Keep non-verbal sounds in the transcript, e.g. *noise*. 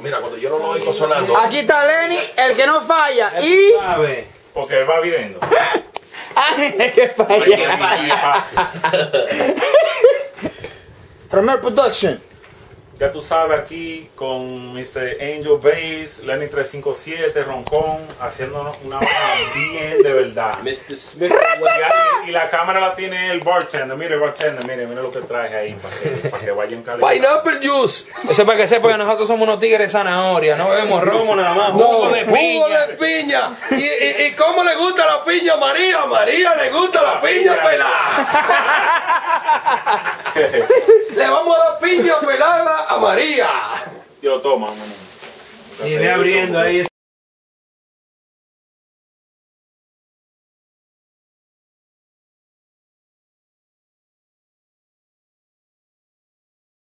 Mira, cuando yo no lo oigo sonando. Aquí está Lenny, el que no falla. Y. sabes. Porque él va viendo. *laughs* Ay, el que falla. *laughs* Romero Production. Ya tú sabes, aquí con Mr. Angel Bass, Lenny 357, Roncón, haciéndonos una vaina bien de verdad. *laughs* Mr. Smith. Y, y la cámara la tiene el bartender. Mire, bartender, mire, mire lo que traje ahí para que, para que vayan calentando. Pineapple juice. Eso es para que sepa que nosotros somos unos tigres zanahoria. No bebemos romo nada más. No, Jugo de jugo piña. de piña. ¿Y, y, y cómo le gusta la piña a María? A María le gusta la piña pelada. *laughs* le vamos a dar piña pelada a María. Yo toma, mamá. Y ve abriendo ahí